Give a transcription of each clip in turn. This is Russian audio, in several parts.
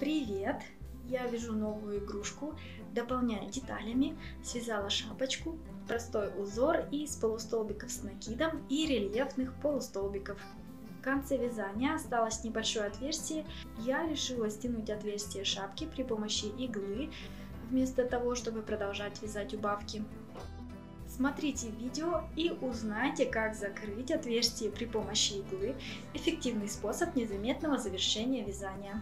Привет! Я вяжу новую игрушку, дополняю деталями, связала шапочку, простой узор из полустолбиков с накидом и рельефных полустолбиков. В конце вязания осталось небольшое отверстие, я решила стянуть отверстие шапки при помощи иглы, вместо того, чтобы продолжать вязать убавки. Смотрите видео и узнайте, как закрыть отверстие при помощи иглы. Эффективный способ незаметного завершения вязания.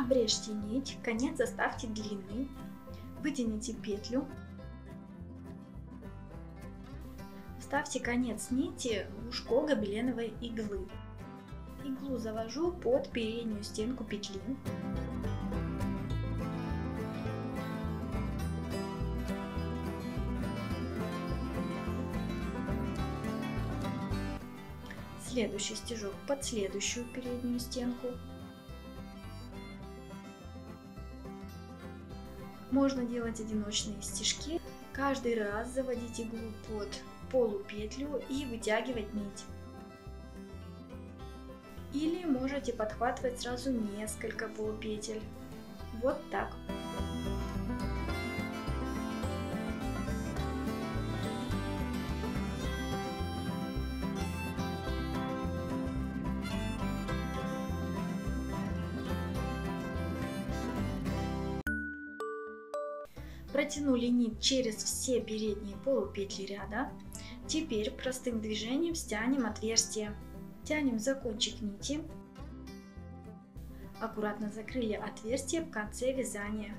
Обрежьте нить, конец оставьте длинный, вытяните петлю, вставьте конец нити в ушко гобеленовой иглы. Иглу завожу под переднюю стенку петли. Следующий стежок под следующую переднюю стенку. Можно делать одиночные стежки. Каждый раз заводить иглу под полупетлю и вытягивать нить. Или можете подхватывать сразу несколько полупетель. Вот так. Протянули нить через все передние полупетли ряда. Теперь простым движением стянем отверстие. Тянем за кончик нити. Аккуратно закрыли отверстие в конце вязания.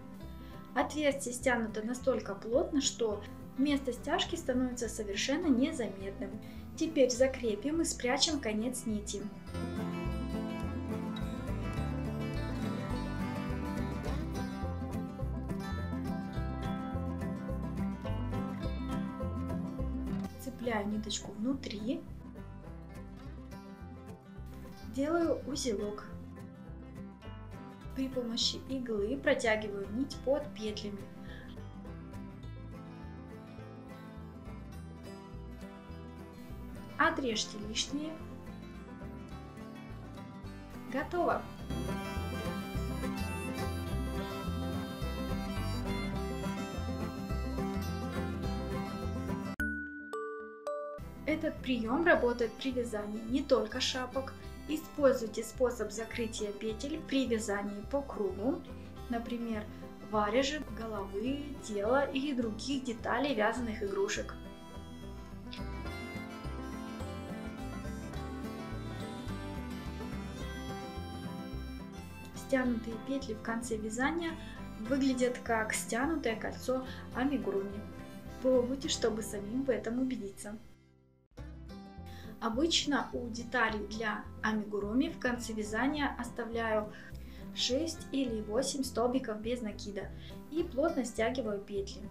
Отверстие стянуто настолько плотно, что место стяжки становится совершенно незаметным. Теперь закрепим и спрячем конец нити. Цепляю ниточку внутри, делаю узелок. При помощи иглы протягиваю нить под петлями. Отрежьте лишнее. Готово! Этот прием работает при вязании не только шапок. Используйте способ закрытия петель при вязании по кругу, например, варежек, головы, тела или других деталей вязаных игрушек. Стянутые петли в конце вязания выглядят как стянутое кольцо амигуруми. Пробуйте, чтобы самим в этом убедиться. Обычно у деталей для амигуруми в конце вязания оставляю 6 или 8 столбиков без накида и плотно стягиваю петли.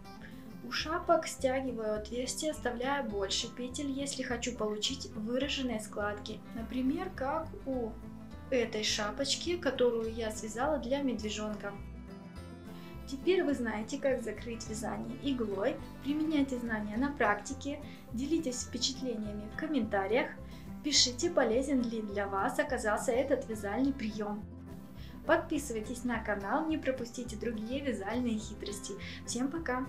У шапок стягиваю отверстия, оставляя больше петель, если хочу получить выраженные складки. Например, как у этой шапочки, которую я связала для медвежонка. Теперь вы знаете, как закрыть вязание иглой, применяйте знания на практике, делитесь впечатлениями в комментариях, пишите, полезен ли для вас оказался этот вязальный прием. Подписывайтесь на канал, не пропустите другие вязальные хитрости. Всем пока!